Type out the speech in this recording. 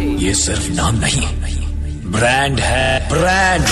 ये सिर्फ़ नाम नहीं। ब्रांड है ब्रांड